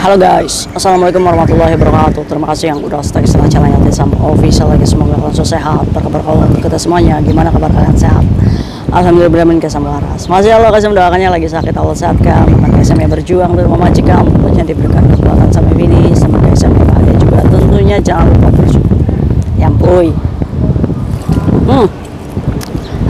Halo guys, Assalamualaikum warahmatullahi wabarakatuh. Terima kasih yang udah stay setelah channelnya sama official lagi. Semoga kalian sehat. Berkabar kalau kita semuanya? Gimana kabar kalian? Sehat? Alhamdulillah berjalan kesam waras Masih Allah kasih mendoakannya lagi sakit. Allah sehatkan. Semoga saya berjuang dan memajikan. Tentunya diberikan kekuatan sampai ini Semoga saya bahagia juga. Tentunya jangan lupa bersyukur. Yang boy Hmm.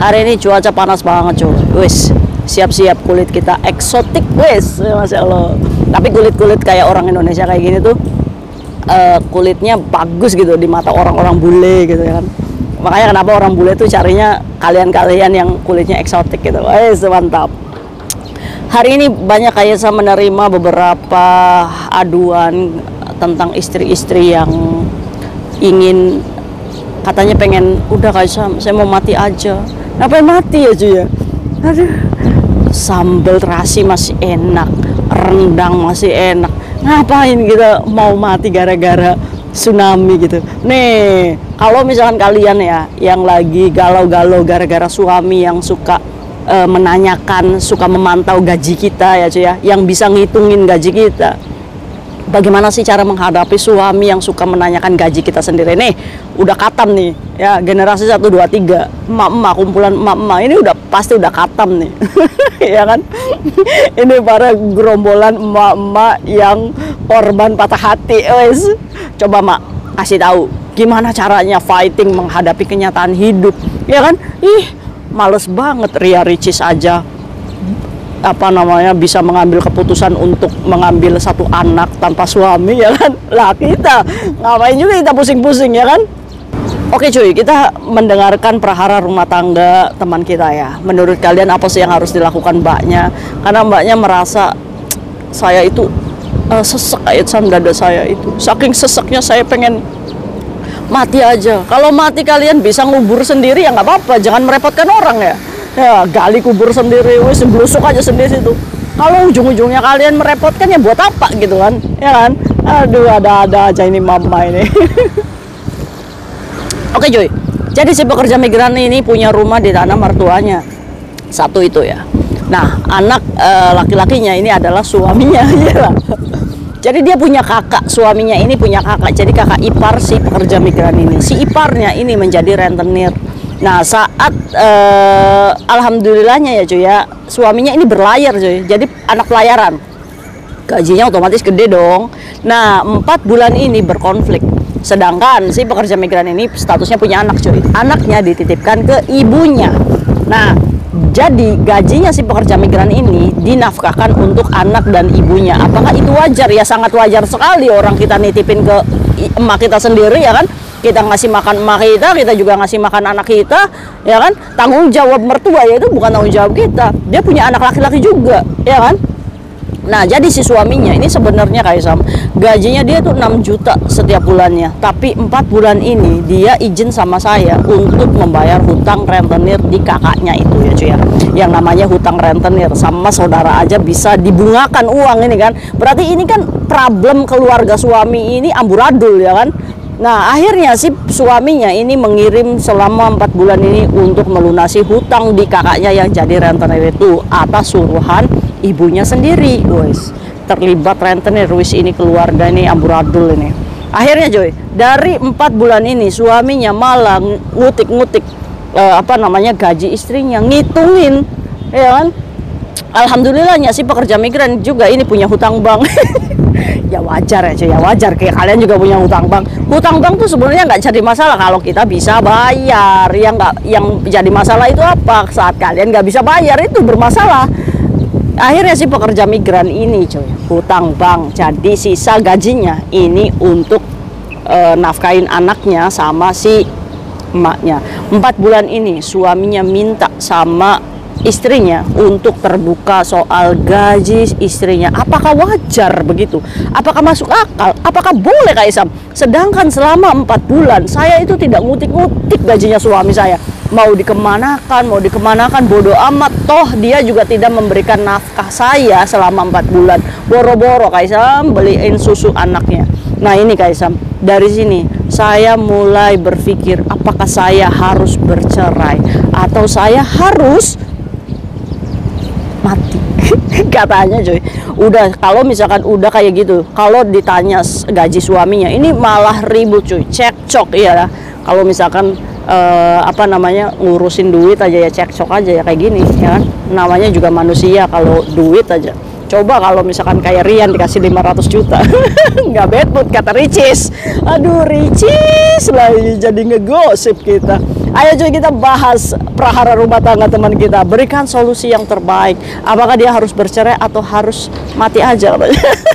Hari ini cuaca panas banget cuy. Wis siap-siap kulit kita eksotik wes masya allah. Tapi kulit-kulit kayak orang Indonesia kayak gini tuh uh, kulitnya bagus gitu di mata orang-orang bule gitu ya kan. Makanya kenapa orang bule tuh carinya kalian-kalian yang kulitnya eksotik gitu. Wes mantap. Hari ini banyak kayak saya menerima beberapa aduan tentang istri-istri yang ingin katanya pengen udah kayak saya, mau mati aja. Ngapain mati ya cuy ya? Aduh sambal terasi masih enak rendang masih enak. Ngapain kita mau mati gara-gara tsunami gitu? Nih kalau misalkan kalian ya yang lagi galau-galau gara-gara suami yang suka e, menanyakan suka memantau gaji kita ya cuy ya yang bisa ngitungin gaji kita bagaimana sih cara menghadapi suami yang suka menanyakan gaji kita sendiri? Nih udah katam nih ya generasi 1 2 3 emak-emak kumpulan emak-emak ini udah pasti udah katam nih. Ya kan? Ini para gerombolan emak-emak yang korban patah hati wes. Coba mak kasih tahu gimana caranya fighting menghadapi kenyataan hidup? Ya kan? Ih males banget Ria Ricis aja apa namanya bisa mengambil keputusan untuk mengambil satu anak tanpa suami ya kan lah kita ngapain juga kita pusing-pusing ya kan Oke cuy, kita mendengarkan prahara rumah tangga teman kita ya. Menurut kalian apa sih yang harus dilakukan mbaknya? Karena mbaknya merasa saya itu uh, sesek ayat dada saya itu. Saking seseknya saya pengen mati aja. Kalau mati kalian bisa ngubur sendiri ya nggak apa-apa, jangan merepotkan orang ya ya gali kubur sendiri wis blusuk aja sendiri situ. Kalau ujung-ujungnya kalian merepotkan ya buat apa gitu kan? Ya kan? Aduh ada-ada aja ini mama ini. Oke Joy. Jadi si pekerja migran ini punya rumah di tanah mertuanya. Satu itu ya. Nah anak e, laki-lakinya ini adalah suaminya ya jadi dia punya kakak suaminya ini punya kakak. Jadi kakak ipar si pekerja migran ini. Si iparnya ini menjadi rentenir Nah saat uh, alhamdulillahnya ya cuy ya suaminya ini berlayar cuy, jadi anak pelayaran, gajinya otomatis gede dong. Nah empat bulan ini berkonflik, sedangkan si pekerja migran ini statusnya punya anak cuy, anaknya dititipkan ke ibunya. Nah jadi gajinya si pekerja migran ini dinafkahkan untuk anak dan ibunya. Apakah itu wajar? Ya sangat wajar sekali orang kita nitipin ke emak kita sendiri ya kan kita ngasih makan emak kita, kita juga ngasih makan anak kita, ya kan? Tanggung jawab mertua ya itu bukan tanggung jawab kita. Dia punya anak laki-laki juga, ya kan? Nah, jadi si suaminya ini sebenarnya kayak Sam, gajinya dia tuh 6 juta setiap bulannya. Tapi 4 bulan ini dia izin sama saya untuk membayar hutang rentenir di kakaknya itu ya cuy ya. Yang namanya hutang rentenir sama saudara aja bisa dibungakan uang ini kan. Berarti ini kan problem keluarga suami ini amburadul ya kan Nah akhirnya si suaminya ini mengirim selama empat bulan ini untuk melunasi hutang di kakaknya yang jadi rentenir itu atas suruhan ibunya sendiri, guys. Terlibat rentenir, wis ini keluarga ini amburadul ini. Akhirnya Joy, dari empat bulan ini suaminya malah ngutik-ngutik eh, apa namanya gaji istrinya, ngitungin, ya kan? Alhamdulillahnya si pekerja migran juga ini punya hutang bank. ya wajar ya ya wajar. Kayak kalian juga punya hutang bank. Hutang bank tuh sebenarnya nggak jadi masalah kalau kita bisa bayar. Yang nggak yang jadi masalah itu apa? Saat kalian nggak bisa bayar itu bermasalah. Akhirnya si pekerja migran ini coy hutang bank. Jadi sisa gajinya ini untuk e, nafkain anaknya sama si emaknya. Empat bulan ini suaminya minta sama istrinya untuk terbuka soal gaji istrinya. Apakah wajar begitu? Apakah masuk akal? Apakah boleh Kak Isam? Sedangkan selama empat bulan saya itu tidak ngutik-ngutik gajinya suami saya. Mau dikemanakan, mau dikemanakan, bodoh amat. Toh dia juga tidak memberikan nafkah saya selama empat bulan. Boro-boro Kak Isam beliin susu anaknya. Nah ini Kak Isam, dari sini saya mulai berpikir apakah saya harus bercerai atau saya harus mati. Katanya cuy. Udah kalau misalkan udah kayak gitu kalau ditanya gaji suaminya ini malah ribut cuy. Cekcok iya kalau misalkan uh, apa namanya ngurusin duit aja ya cekcok aja ya kayak gini ya kan? Namanya juga manusia kalau duit aja. Coba kalau misalkan kayak Rian dikasih 500 juta. Nggak bedput kata Ricis. Aduh Ricis lagi jadi ngegosip kita ayo cuy kita bahas prahara rumah tangga teman kita. Berikan solusi yang terbaik. Apakah dia harus bercerai atau harus mati aja?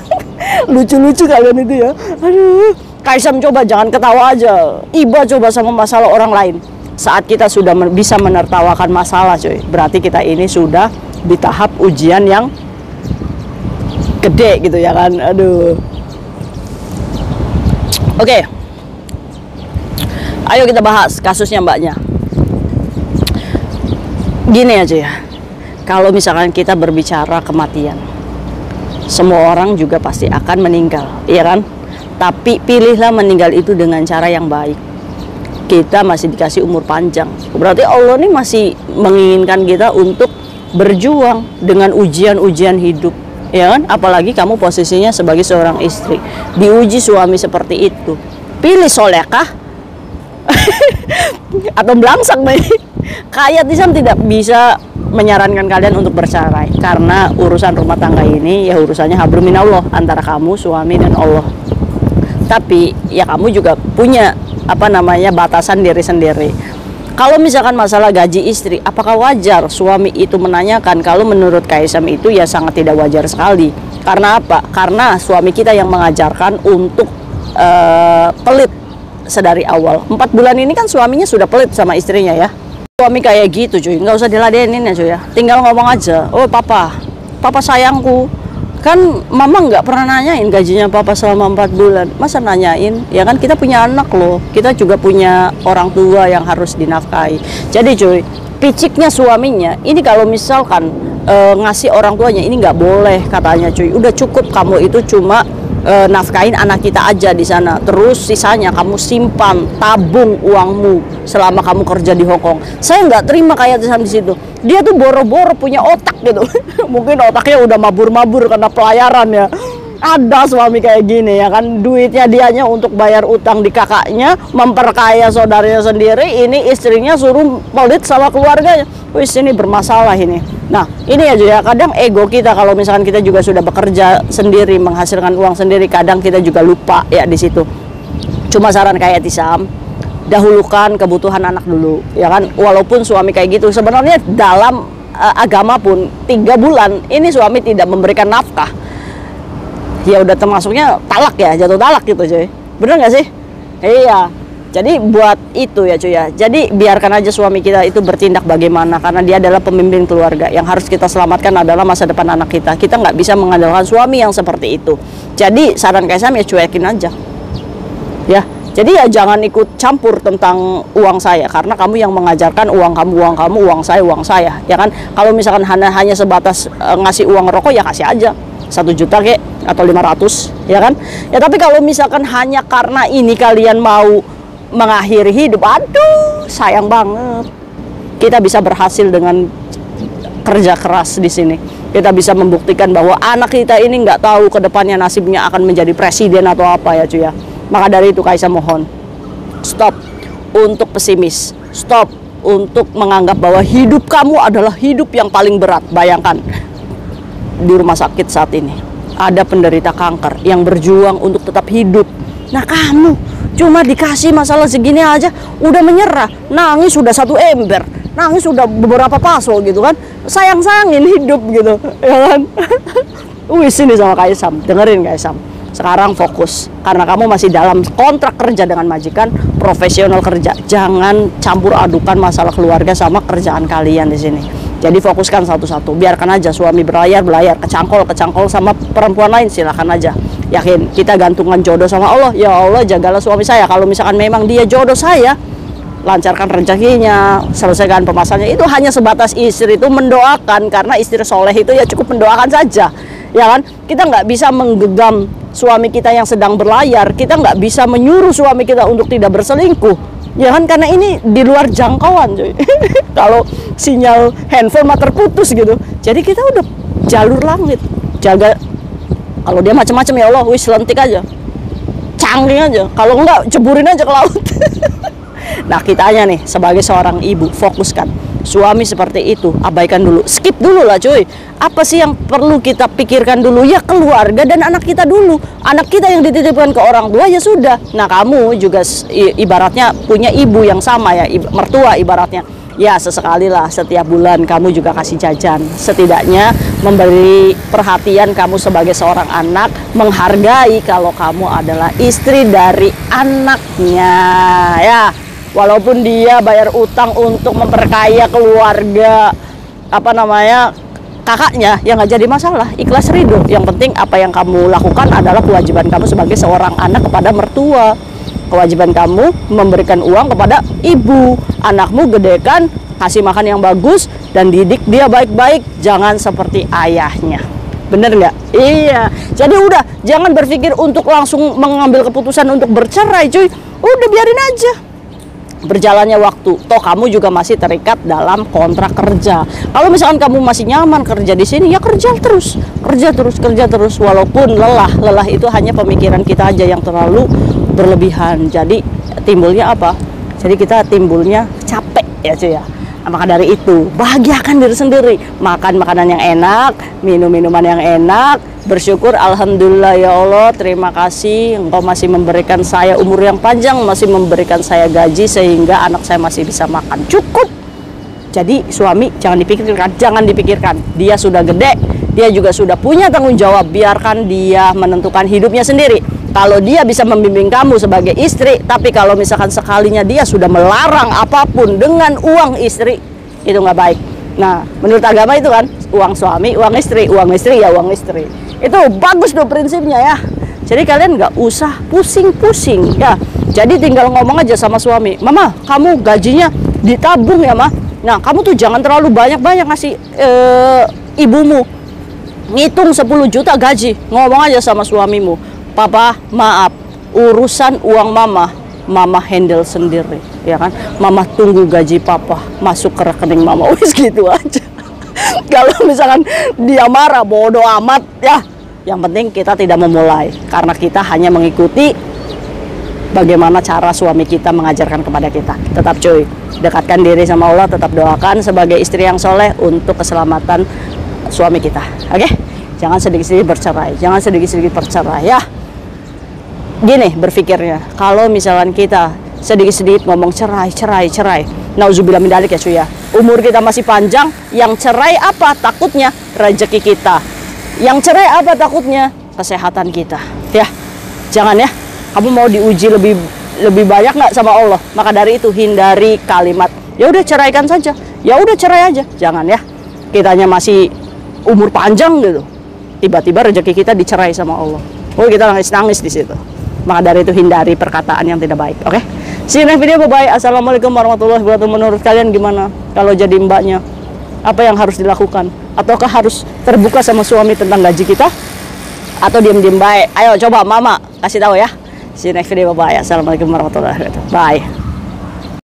Lucu-lucu kalian itu ya. Aduh. Kaisam coba jangan ketawa aja. Iba coba sama masalah orang lain. Saat kita sudah bisa menertawakan masalah cuy berarti kita ini sudah di tahap ujian yang gede gitu ya kan? Aduh. Oke. okay. Ayo kita bahas kasusnya mbaknya. Gini aja ya. Kalau misalkan kita berbicara kematian semua orang juga pasti akan meninggal iya kan? Tapi pilihlah meninggal itu dengan cara yang baik. Kita masih dikasih umur panjang. Berarti Allah ini masih menginginkan kita untuk berjuang dengan ujian-ujian hidup ya kan? Apalagi kamu posisinya sebagai seorang istri. Diuji suami seperti itu. Pilih solekah atau belangsak nih kayak Tisam tidak bisa menyarankan kalian untuk bercerai karena urusan rumah tangga ini ya urusannya habrumin Allah antara kamu suami dan Allah tapi ya kamu juga punya apa namanya batasan diri sendiri kalau misalkan masalah gaji istri, apakah wajar suami itu menanyakan? Kalau menurut Kaisam itu ya sangat tidak wajar sekali. Karena apa? Karena suami kita yang mengajarkan untuk uh, pelit sedari awal. Empat bulan ini kan suaminya sudah pelit sama istrinya ya. Suami kayak gitu cuy, nggak usah diladenin ya cuy ya. Tinggal ngomong aja, oh papa, papa sayangku, kan mama nggak pernah nanyain gajinya papa selama empat bulan masa nanyain ya kan kita punya anak loh kita juga punya orang tua yang harus dinafkahi jadi cuy piciknya suaminya ini kalau misalkan e, ngasih orang tuanya ini nggak boleh katanya cuy udah cukup kamu itu cuma e, nafkahin anak kita aja di sana. Terus sisanya kamu simpan, tabung uangmu selama kamu kerja di Hong Kong. Saya nggak terima kayak di situ. Dia tuh boro-boro punya otak gitu. Mungkin otaknya udah mabur-mabur karena pelayaran ya ada suami kayak gini ya kan? Duitnya dianya untuk bayar utang di kakaknya memperkaya saudaranya sendiri. Ini istrinya suruh pelit sama keluarganya. Wis ini bermasalah ini. Nah ini ya. Kadang ego kita kalau misalkan kita juga sudah bekerja sendiri menghasilkan uang sendiri kadang kita juga lupa ya di situ. Cuma saran kayak Tisam dahulukan kebutuhan anak dulu ya kan? Walaupun suami kayak gitu sebenarnya dalam uh, agama pun tiga bulan ini suami tidak memberikan nafkah ya udah termasuknya talak ya jatuh talak gitu cuy. Bener nggak sih? Iya. Jadi buat itu ya cuy ya. Jadi biarkan aja suami kita itu bertindak bagaimana karena dia adalah pemimpin keluarga. Yang harus kita selamatkan adalah masa depan anak kita. Kita nggak bisa mengandalkan suami yang seperti itu. Jadi saran kaisam ya cuekin aja. Ya. Jadi ya jangan ikut campur tentang uang saya karena kamu yang mengajarkan uang kamu uang kamu uang saya uang saya. Ya kan? Kalau misalkan hanya hanya sebatas uh, ngasih uang rokok ya kasih aja satu juta kek atau 500 ya kan? Ya tapi kalau misalkan hanya karena ini kalian mau mengakhiri hidup aduh sayang banget. Kita bisa berhasil dengan kerja keras di sini. Kita bisa membuktikan bahwa anak kita ini nggak tahu ke depannya nasibnya akan menjadi presiden atau apa ya cuy ya. Maka dari itu Kaisa mohon stop untuk pesimis. Stop untuk menganggap bahwa hidup kamu adalah hidup yang paling berat. Bayangkan di rumah sakit saat ini ada penderita kanker yang berjuang untuk tetap hidup. Nah kamu cuma dikasih masalah segini aja udah menyerah, nangis sudah satu ember, nangis sudah beberapa paso gitu kan, sayang sayangin hidup gitu, ya kan? Wih sini sama Kaisam, dengerin Kaisam. Sekarang fokus karena kamu masih dalam kontrak kerja dengan majikan, profesional kerja. Jangan campur adukan masalah keluarga sama kerjaan kalian di sini jadi fokuskan satu-satu. Biarkan aja suami berlayar, berlayar, kecangkol, kecangkol sama perempuan lain silahkan aja. Yakin kita gantungan jodoh sama Allah. Ya Allah jagalah suami saya. Kalau misalkan memang dia jodoh saya, lancarkan rezekinya, selesaikan pemasannya. Itu hanya sebatas istri itu mendoakan karena istri soleh itu ya cukup mendoakan saja. Ya kan? Kita nggak bisa menggegam suami kita yang sedang berlayar. Kita nggak bisa menyuruh suami kita untuk tidak berselingkuh ya kan karena ini di luar jangkauan cuy. Kalau sinyal handphone mah terputus gitu. Jadi kita udah jalur langit. Jaga kalau dia macam-macam ya Allah wis lentik aja. Canggih aja. Kalau enggak ceburin aja ke laut. Nah kitanya nih sebagai seorang ibu fokuskan suami seperti itu abaikan dulu. Skip dulu lah cuy. Apa sih yang perlu kita pikirkan dulu? Ya keluarga dan anak kita dulu. Anak kita yang dititipkan ke orang tua ya sudah. Nah kamu juga ibaratnya punya ibu yang sama ya mertua ibaratnya. Ya sesekali lah setiap bulan kamu juga kasih jajan. Setidaknya memberi perhatian kamu sebagai seorang anak menghargai kalau kamu adalah istri dari anaknya ya walaupun dia bayar utang untuk memperkaya keluarga apa namanya kakaknya yang nggak jadi masalah. Ikhlas ridho yang penting apa yang kamu lakukan adalah kewajiban kamu sebagai seorang anak kepada mertua. Kewajiban kamu memberikan uang kepada ibu. Anakmu gedekan kasih makan yang bagus dan didik dia baik-baik. Jangan seperti ayahnya. Bener nggak? Iya. Jadi udah jangan berpikir untuk langsung mengambil keputusan untuk bercerai cuy. Udah biarin aja berjalannya waktu. Toh kamu juga masih terikat dalam kontrak kerja. Kalau misalkan kamu masih nyaman kerja di sini, ya kerja terus, kerja terus, kerja terus. Walaupun lelah, lelah itu hanya pemikiran kita aja yang terlalu berlebihan. Jadi timbulnya apa? Jadi kita timbulnya capek ya cuy ya. Maka dari itu bahagiakan diri sendiri, makan makanan yang enak, minum minuman yang enak, bersyukur Alhamdulillah ya Allah terima kasih. Engkau masih memberikan saya umur yang panjang masih memberikan saya gaji sehingga anak saya masih bisa makan. Cukup. Jadi suami jangan dipikirkan jangan dipikirkan. Dia sudah gede dia juga sudah punya tanggung jawab. Biarkan dia menentukan hidupnya sendiri. Kalau dia bisa membimbing kamu sebagai istri tapi kalau misalkan sekalinya dia sudah melarang apa pun dengan uang istri itu nggak baik. Nah menurut agama itu kan uang suami uang istri uang istri ya uang istri itu bagus tuh prinsipnya ya. Jadi kalian nggak usah pusing-pusing ya. Jadi tinggal ngomong aja sama suami mama kamu gajinya ditabung ya mah nah kamu tuh jangan terlalu banyak-banyak ngasih e, ibumu. Ngitung 10 juta gaji ngomong aja sama suamimu. Papa maaf urusan uang mama mama handle sendiri ya kan? Mama tunggu gaji papa masuk ke rekening mama. Wis gitu aja kalau misalkan dia marah bodoh amat ya yang penting kita tidak memulai karena kita hanya mengikuti bagaimana cara suami kita mengajarkan kepada kita tetap cuy dekatkan diri sama Allah tetap doakan sebagai istri yang soleh untuk keselamatan suami kita oke okay? jangan sedikit-sedikit bercerai jangan sedikit-sedikit bercerai ya gini berpikirnya kalau misalkan kita sedikit-sedikit ngomong cerai, cerai, cerai. Nauzubillah min dalik ya cuy ya. Umur kita masih panjang, yang cerai apa takutnya? Rezeki kita. Yang cerai apa takutnya? Kesehatan kita. Ya. Jangan ya. Kamu mau diuji lebih lebih banyak nggak sama Allah? Maka dari itu hindari kalimat ya udah ceraikan saja. Ya udah cerai aja. Jangan ya. Kitanya masih umur panjang gitu. Tiba-tiba rezeki kita dicerai sama Allah. Oh kita nangis-nangis di situ. Maka dari itu hindari perkataan yang tidak baik. Oke? Okay? Next video. Bye bye. Assalamualaikum warahmatullahi wabarakatuh. Menurut kalian gimana kalau jadi mbaknya? Apa yang harus dilakukan? Ataukah harus terbuka sama suami tentang gaji kita? Atau diam-diam baik? Ayo coba mama kasih tahu ya. See you next video. Bye bye. Assalamualaikum warahmatullahi wabarakatuh. Bye.